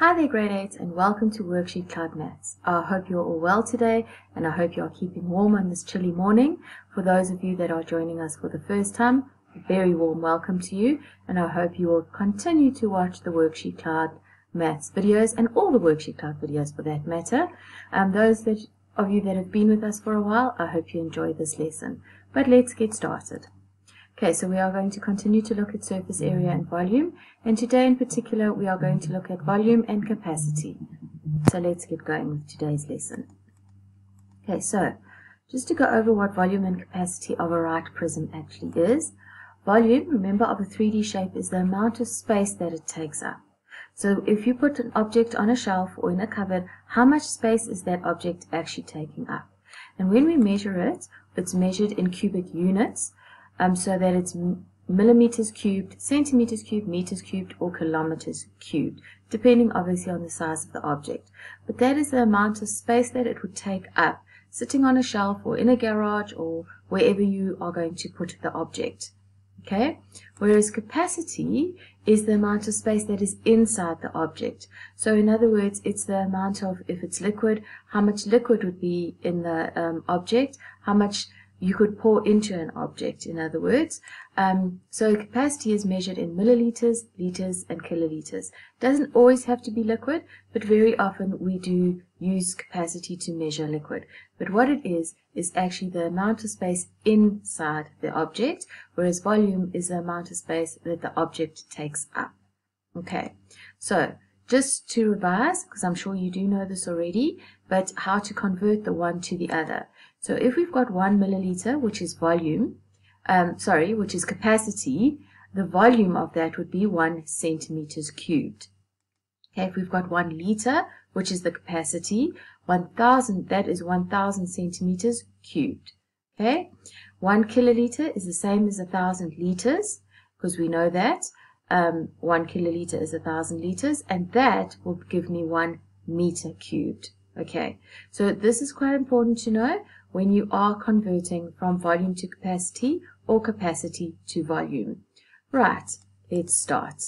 Hi there grade 8 and welcome to Worksheet Cloud Maths. I hope you're all well today and I hope you are keeping warm on this chilly morning. For those of you that are joining us for the first time, a very warm welcome to you and I hope you will continue to watch the Worksheet Cloud Maths videos and all the Worksheet Cloud videos for that matter. Um, those that, of you that have been with us for a while, I hope you enjoy this lesson. But let's get started. Okay, so we are going to continue to look at surface area and volume, and today in particular we are going to look at volume and capacity. So let's get going with today's lesson. Okay, so just to go over what volume and capacity of a right prism actually is. Volume, remember, of a 3D shape is the amount of space that it takes up. So if you put an object on a shelf or in a cupboard, how much space is that object actually taking up? And when we measure it, it's measured in cubic units, um, so that it's millimeters cubed, centimeters cubed, meters cubed, or kilometers cubed, depending obviously on the size of the object. But that is the amount of space that it would take up, sitting on a shelf or in a garage or wherever you are going to put the object. Okay? Whereas capacity is the amount of space that is inside the object. So in other words, it's the amount of, if it's liquid, how much liquid would be in the um, object, how much you could pour into an object, in other words. Um, so capacity is measured in milliliters, liters, and kiloliters. Doesn't always have to be liquid, but very often we do use capacity to measure liquid. But what it is, is actually the amount of space inside the object, whereas volume is the amount of space that the object takes up. Okay, so just to revise, because I'm sure you do know this already, but how to convert the one to the other. So if we've got one milliliter, which is volume, um, sorry, which is capacity, the volume of that would be one centimeters cubed. Okay, if we've got one liter, which is the capacity, 1000, that is 1000 centimeters cubed. Okay, one kiloliter is the same as a thousand liters, because we know that. Um, one kiloliter is a thousand liters, and that will give me one meter cubed. Okay, so this is quite important to know when you are converting from volume to capacity or capacity to volume. Right, let's start.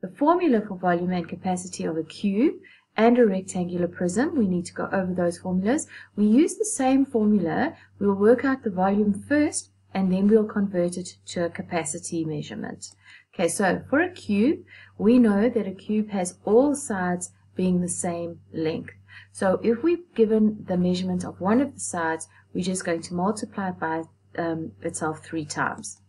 The formula for volume and capacity of a cube and a rectangular prism, we need to go over those formulas. We use the same formula. We'll work out the volume first and then we'll convert it to a capacity measurement. Okay, so for a cube, we know that a cube has all sides being the same length. So if we've given the measurement of one of the sides, we're just going to multiply it by um, itself three times.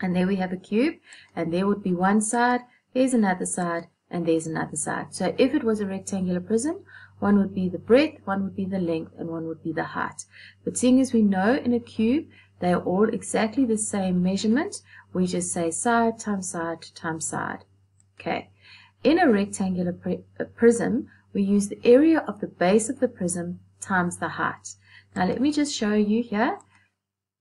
And there we have a cube, and there would be one side, there's another side, and there's another side. So if it was a rectangular prism, one would be the breadth, one would be the length, and one would be the height. But seeing as we know in a cube, they are all exactly the same measurement, we just say side times side times side. Okay. In a rectangular prism, we use the area of the base of the prism times the height. Now let me just show you here.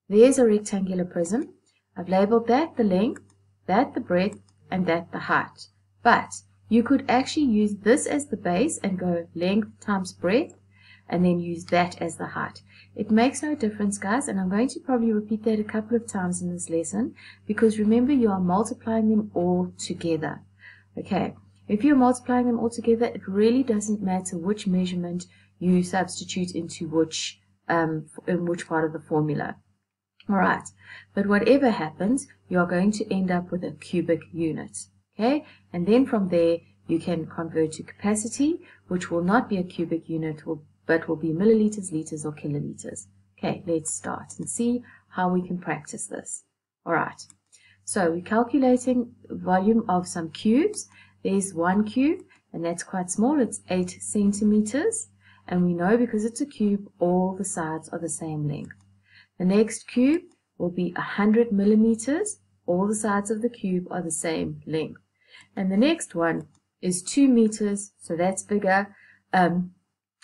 There's a rectangular prism. I've labeled that the length, that the breadth, and that the height. But you could actually use this as the base and go length times breadth, and then use that as the height. It makes no difference, guys, and I'm going to probably repeat that a couple of times in this lesson, because remember you are multiplying them all together. Okay, if you're multiplying them all together, it really doesn't matter which measurement you substitute into which, um, in which part of the formula. Alright, but whatever happens, you are going to end up with a cubic unit. Okay, and then from there, you can convert to capacity, which will not be a cubic unit, but will be milliliters, liters, or kiloliters. Okay, let's start and see how we can practice this. Alright, so we're calculating volume of some cubes, there's one cube, and that's quite small. It's 8 centimeters. And we know because it's a cube, all the sides are the same length. The next cube will be 100 millimeters. All the sides of the cube are the same length. And the next one is 2 meters, so that's bigger. Um,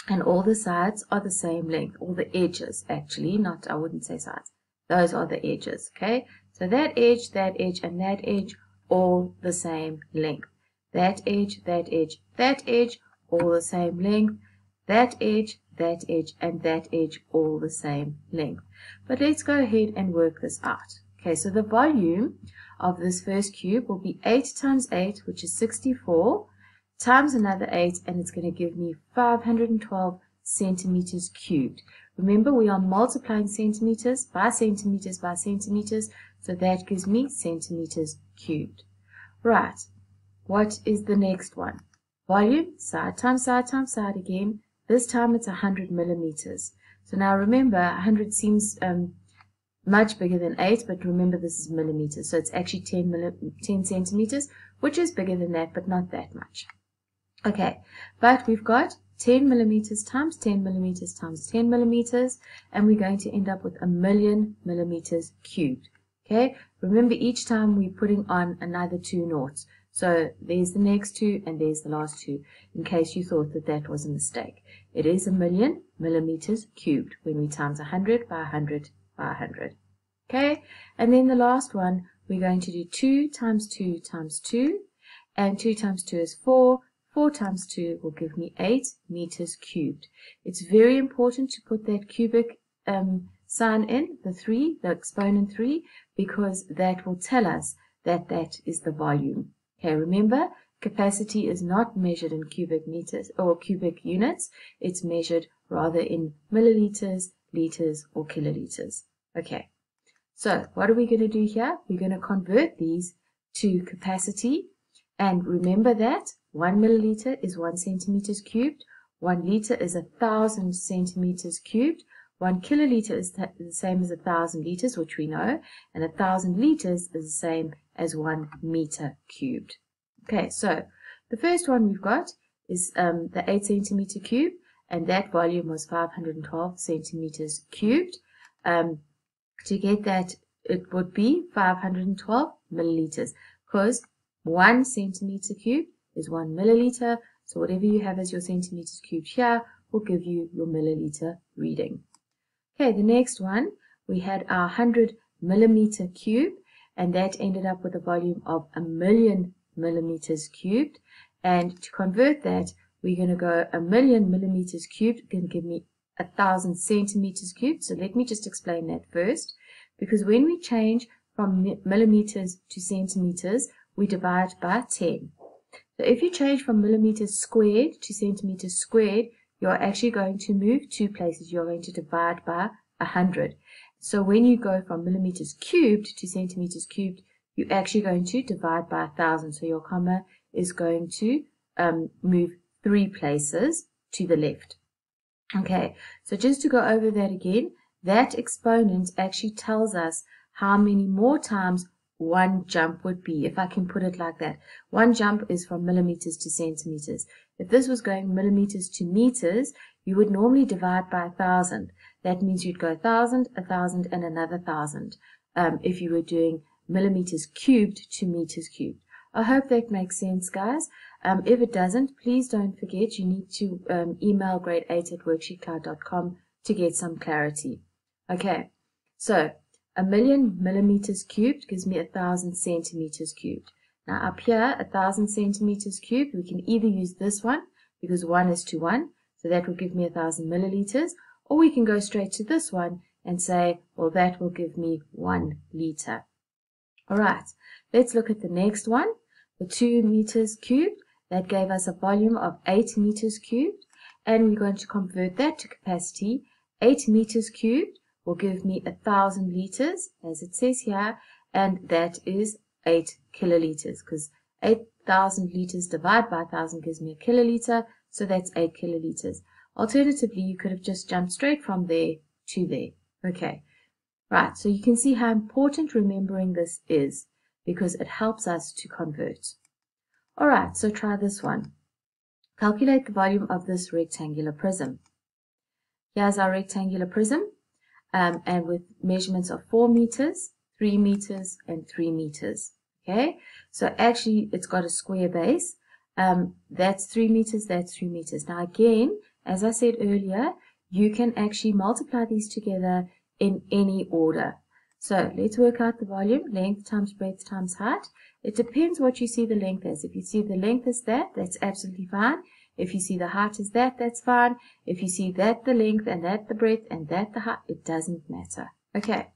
and all the sides are the same length, all the edges actually, not, I wouldn't say sides. Those are the edges, okay? So that edge, that edge, and that edge, all the same length that edge, that edge, that edge, all the same length, that edge, that edge, and that edge all the same length. But let's go ahead and work this out. Okay, so the volume of this first cube will be 8 times 8, which is 64 times another 8 and it's going to give me 512 centimeters cubed. Remember we are multiplying centimeters by centimeters by centimeters so that gives me centimeters cubed. Right, what is the next one? Volume, side times side times side again. This time it's 100 millimeters. So now remember 100 seems um, much bigger than 8 but remember this is millimeters so it's actually 10, 10 centimeters which is bigger than that but not that much. Okay, but we've got 10 millimeters times 10 millimeters times 10 millimeters, and we're going to end up with a million millimeters cubed. Okay, remember each time we're putting on another two noughts. So there's the next two and there's the last two, in case you thought that that was a mistake. It is a million millimeters cubed when we times 100 by 100 by 100. Okay, and then the last one, we're going to do 2 times 2 times 2, and 2 times 2 is 4, 4 times 2 will give me 8 meters cubed. It's very important to put that cubic um, sign in, the 3, the exponent 3, because that will tell us that that is the volume. Okay, remember, capacity is not measured in cubic meters or cubic units. It's measured rather in milliliters, liters, or kiloliters. Okay, so what are we going to do here? We're going to convert these to capacity. And remember that 1 milliliter is 1 centimeters cubed. 1 liter is a 1,000 centimeters cubed. 1 kiloliter is the same as a 1,000 liters, which we know. And a 1,000 liters is the same as 1 meter cubed. Okay, so the first one we've got is um, the 8 centimeter cube. And that volume was 512 centimeters cubed. Um, to get that, it would be 512 milliliters because 1 centimeter cube is 1 milliliter. So whatever you have as your centimeters cubed here will give you your milliliter reading. Okay, the next one, we had our 100 millimeter cube, and that ended up with a volume of a million millimeters cubed. And to convert that, we're going to go a million millimeters cubed, to give me a thousand centimeters cubed. So let me just explain that first, because when we change from millimeters to centimeters, we divide by 10. So if you change from millimeters squared to centimeters squared, you're actually going to move two places. You're going to divide by 100. So when you go from millimeters cubed to centimeters cubed, you're actually going to divide by 1,000. So your comma is going to um, move three places to the left. Okay, so just to go over that again, that exponent actually tells us how many more times one jump would be, if I can put it like that. One jump is from millimeters to centimeters. If this was going millimeters to meters, you would normally divide by a thousand. That means you'd go a thousand, a thousand, and another thousand. Um, if you were doing millimeters cubed to meters cubed. I hope that makes sense, guys. Um, if it doesn't, please don't forget you need to um, email grade 8 at worksheetcloud.com to get some clarity. Okay, so a million millimeters cubed gives me a thousand centimeters cubed. Now up here, a thousand centimeters cubed, we can either use this one because one is to one, so that will give me a thousand milliliters, or we can go straight to this one and say, well, that will give me one liter. All right, let's look at the next one, the two meters cubed. That gave us a volume of eight meters cubed, and we're going to convert that to capacity. Eight meters cubed will give me a thousand liters, as it says here, and that is eight kiloliters, because 8,000 liters divided by 1,000 gives me a kiloliter, so that's 8 kiloliters. Alternatively, you could have just jumped straight from there to there. Okay, right, so you can see how important remembering this is, because it helps us to convert. Alright, so try this one. Calculate the volume of this rectangular prism. Here's our rectangular prism um, and with measurements of 4 meters, 3 meters, and 3 meters. Okay, so actually it's got a square base. Um, that's 3 meters, that's 3 meters. Now again, as I said earlier, you can actually multiply these together in any order. So let's work out the volume, length times breadth times height. It depends what you see the length as. If you see the length as that, that's absolutely fine. If you see the height as that, that's fine. If you see that the length and that the breadth and that the height, it doesn't matter. Okay,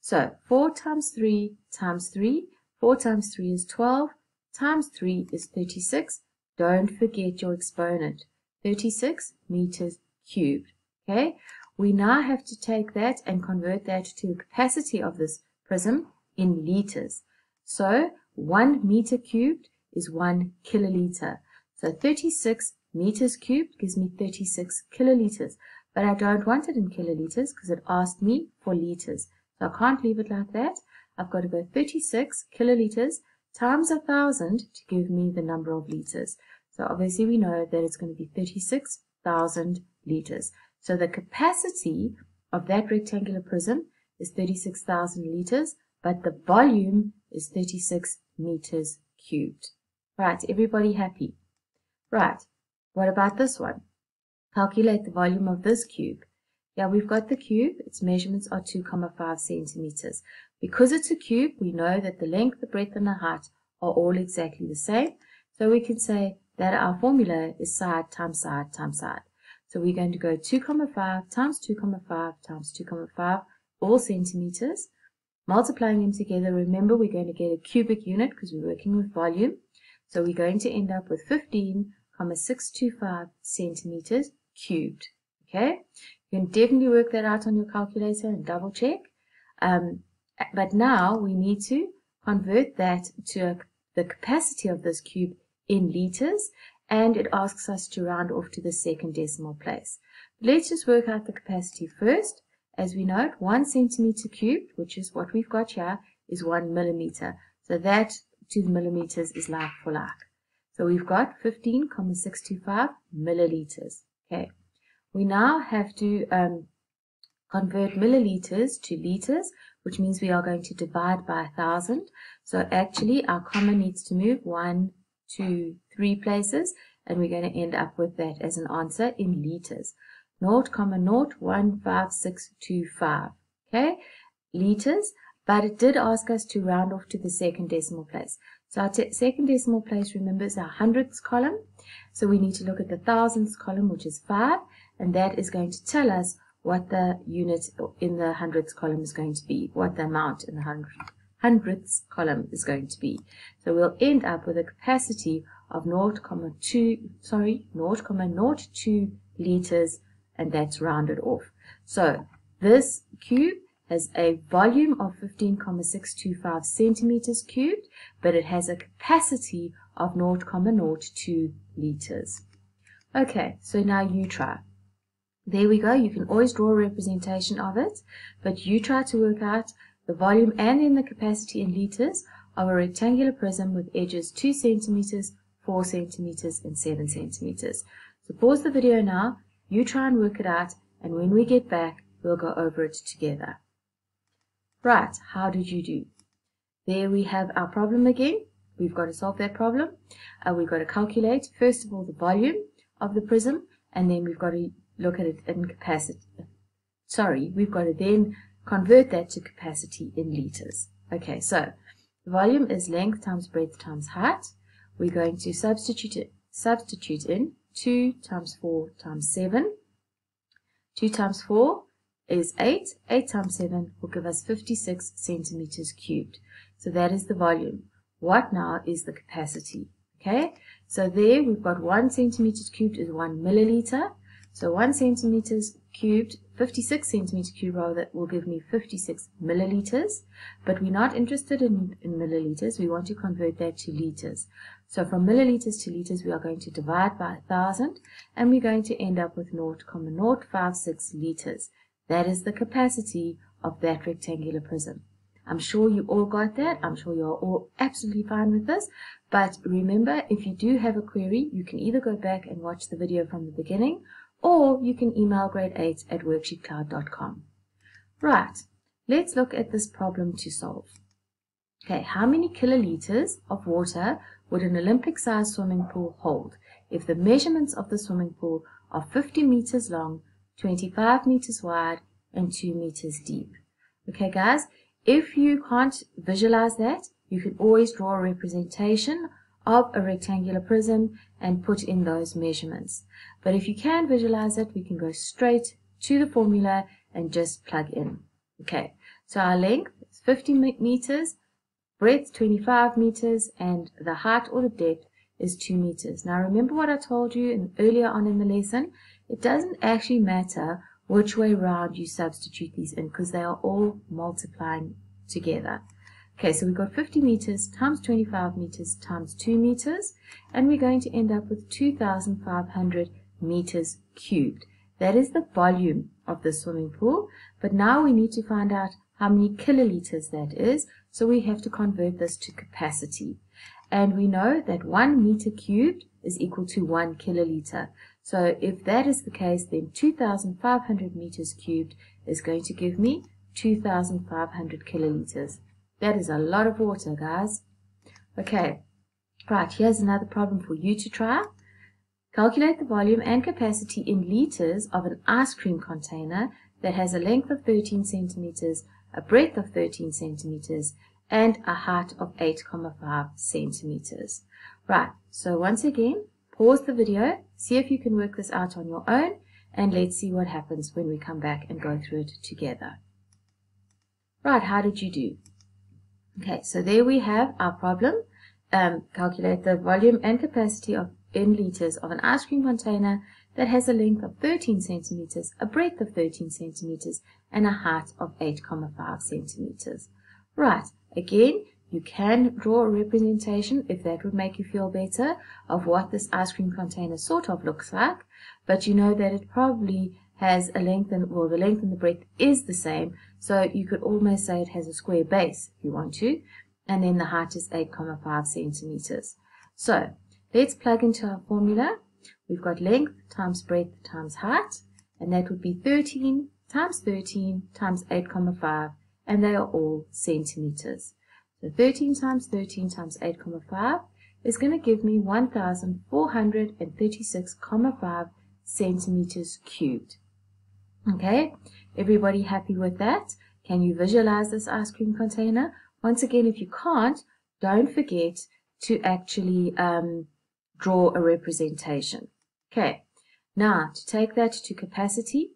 so 4 times 3 times 3. 4 times 3 is 12, times 3 is 36, don't forget your exponent, 36 meters cubed. Okay, we now have to take that and convert that to the capacity of this prism in liters. So 1 meter cubed is 1 kiloliter. So 36 meters cubed gives me 36 kiloliters. But I don't want it in kiloliters because it asked me for liters. So I can't leave it like that. I've got to go 36 kiloliters times a 1,000 to give me the number of liters. So obviously we know that it's going to be 36,000 liters. So the capacity of that rectangular prism is 36,000 liters, but the volume is 36 meters cubed. Right, everybody happy? Right, what about this one? Calculate the volume of this cube. Yeah, we've got the cube. Its measurements are 2,5 centimeters. Because it's a cube, we know that the length, the breadth, and the height are all exactly the same. So we can say that our formula is side times side times side. So we're going to go 2,5 times 2,5 times 2,5, all centimeters. Multiplying them together, remember we're going to get a cubic unit because we're working with volume. So we're going to end up with 15,625 centimeters cubed. Okay, you can definitely work that out on your calculator and double check. Um, but now we need to convert that to a, the capacity of this cube in litres and it asks us to round off to the second decimal place. Let's just work out the capacity first. As we note, one centimeter cubed, which is what we've got here, is one millimeter. So that two millimeters is like for like. So we've got 15,625 milliliters. Okay. We now have to um, convert milliliters to liters, which means we are going to divide by 1,000. So actually, our comma needs to move 1, to three places, and we're going to end up with that as an answer in liters. 0, 0.015625, okay, liters, but it did ask us to round off to the second decimal place. So our second decimal place, remember, is our hundredths column. So we need to look at the thousandths column, which is 5, and that is going to tell us what the unit in the hundredths column is going to be, what the amount in the hundredths hundredths column is going to be. So we'll end up with a capacity of 0.2, sorry, 0.02 liters, and that's rounded off. So this cube has a volume of 15,625 centimeters cubed, but it has a capacity of 0.02 liters. Okay, so now you try. There we go. You can always draw a representation of it, but you try to work out the volume and then the capacity in liters of a rectangular prism with edges 2 centimeters, 4 centimeters, and 7 centimeters. So pause the video now, you try and work it out, and when we get back, we'll go over it together. Right, how did you do? There we have our problem again. We've got to solve that problem. Uh, we've got to calculate, first of all, the volume of the prism, and then we've got to look at it in capacity. Sorry, we've got to then convert that to capacity in liters. Okay, so volume is length times breadth times height. We're going to substitute it, substitute in 2 times 4 times 7. 2 times 4 is 8. 8 times 7 will give us 56 centimeters cubed. So that is the volume. What now is the capacity? Okay, so there we've got 1 centimeters cubed is 1 milliliter. So 1 centimeters cubed, 56 centimeters cubed rather, will give me 56 milliliters. But we're not interested in, in milliliters. We want to convert that to liters. So from milliliters to liters, we are going to divide by 1,000 and we're going to end up with 0.056 liters. That is the capacity of that rectangular prism. I'm sure you all got that. I'm sure you're all absolutely fine with this. But remember, if you do have a query, you can either go back and watch the video from the beginning, or you can email grade 8 at worksheetcloud.com. Right, let's look at this problem to solve. Okay, how many kiloliters of water would an Olympic-sized swimming pool hold if the measurements of the swimming pool are 50 meters long 25 meters wide and 2 meters deep. Okay guys, if you can't visualize that, you can always draw a representation of a rectangular prism and put in those measurements. But if you can visualize it, we can go straight to the formula and just plug in. Okay, so our length is 50 meters, breadth 25 meters, and the height or the depth is 2 meters. Now remember what I told you in, earlier on in the lesson? It doesn't actually matter which way round you substitute these in because they are all multiplying together. Okay, so we've got 50 meters times 25 meters times 2 meters, and we're going to end up with 2,500 meters cubed. That is the volume of the swimming pool, but now we need to find out how many kiloliters that is, so we have to convert this to capacity. And we know that 1 meter cubed is equal to 1 kiloliter. So if that is the case, then 2,500 meters cubed is going to give me 2,500 kiloliters. That is a lot of water, guys. Okay, right, here's another problem for you to try. Calculate the volume and capacity in liters of an ice cream container that has a length of 13 centimeters, a breadth of 13 centimeters, and a height of 8,5 centimeters. Right, so once again, pause the video, see if you can work this out on your own, and let's see what happens when we come back and go through it together. Right, how did you do? Okay, so there we have our problem. Um, calculate the volume and capacity of in liters of an ice cream container that has a length of 13 centimeters, a breadth of 13 centimeters, and a height of 8,5 centimeters. Right, again, you can draw a representation, if that would make you feel better, of what this ice cream container sort of looks like, but you know that it probably has a length and, well, the length and the breadth is the same, so you could almost say it has a square base if you want to, and then the height is 8,5 centimeters. So, let's plug into our formula. We've got length times breadth times height, and that would be 13 times 13 times 8,5, and they are all centimeters. So 13 times 13 times 8,5 is going to give me 1,436,5 centimeters cubed. Okay, everybody happy with that? Can you visualize this ice cream container? Once again, if you can't, don't forget to actually um, draw a representation. Okay, now to take that to capacity,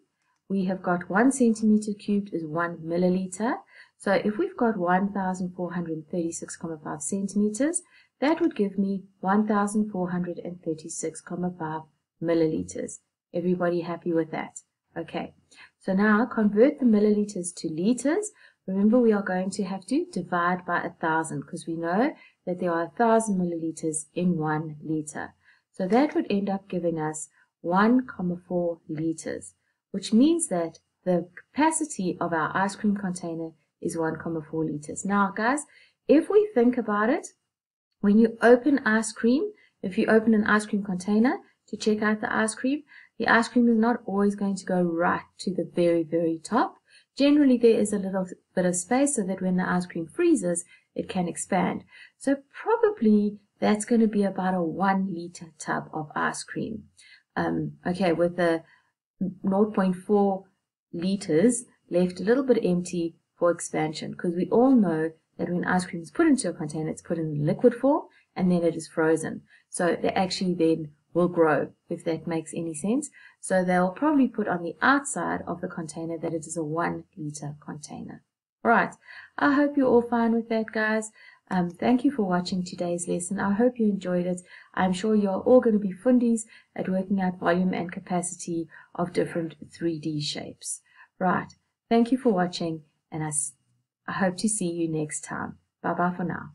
we have got 1 centimeter cubed is 1 milliliter. So if we've got 1,436,5 centimeters, that would give me 1,436,5 milliliters. Everybody happy with that? Okay, so now convert the milliliters to liters. Remember, we are going to have to divide by a thousand because we know that there are a thousand milliliters in one liter. So that would end up giving us 1,4 liters, which means that the capacity of our ice cream container is 1,4 liters. Now, guys, if we think about it, when you open ice cream, if you open an ice cream container to check out the ice cream, the ice cream is not always going to go right to the very, very top. Generally, there is a little bit of space so that when the ice cream freezes, it can expand. So probably that's going to be about a one liter tub of ice cream. Um, okay, with the 0.4 liters left a little bit empty for expansion because we all know that when ice cream is put into a container, it's put in liquid form and then it is frozen. So they actually then will grow, if that makes any sense. So they'll probably put on the outside of the container that it is a one liter container. Right. I hope you're all fine with that, guys. Um, thank you for watching today's lesson. I hope you enjoyed it. I'm sure you're all going to be fundies at working out volume and capacity of different 3D shapes. Right. Thank you for watching, and I, I hope to see you next time. Bye bye for now.